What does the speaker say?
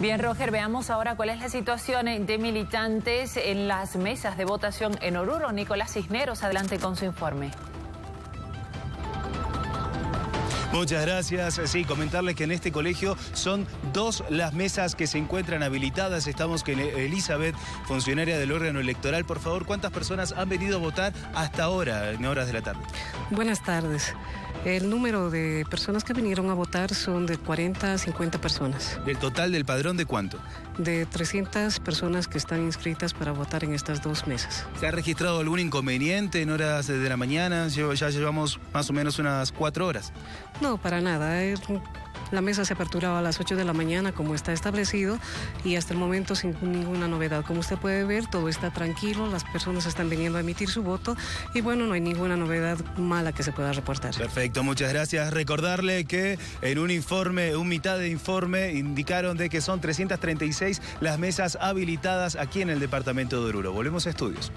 Bien, Roger, veamos ahora cuál es la situación de militantes en las mesas de votación en Oruro. Nicolás Cisneros, adelante con su informe. Muchas gracias. Sí, comentarles que en este colegio son dos las mesas que se encuentran habilitadas. Estamos con Elizabeth, funcionaria del órgano electoral. Por favor, ¿cuántas personas han venido a votar hasta ahora, en horas de la tarde? Buenas tardes. El número de personas que vinieron a votar son de 40 a 50 personas. ¿Del total del padrón de cuánto? De 300 personas que están inscritas para votar en estas dos mesas. ¿Se ha registrado algún inconveniente en horas de la mañana? Ya llevamos más o menos unas cuatro horas. No, para nada. La mesa se aperturaba a las 8 de la mañana como está establecido y hasta el momento sin ninguna novedad. Como usted puede ver, todo está tranquilo, las personas están viniendo a emitir su voto y bueno, no hay ninguna novedad mala que se pueda reportar. Perfecto, muchas gracias. Recordarle que en un informe, un mitad de informe, indicaron de que son 336 las mesas habilitadas aquí en el departamento de Oruro. Volvemos a estudios.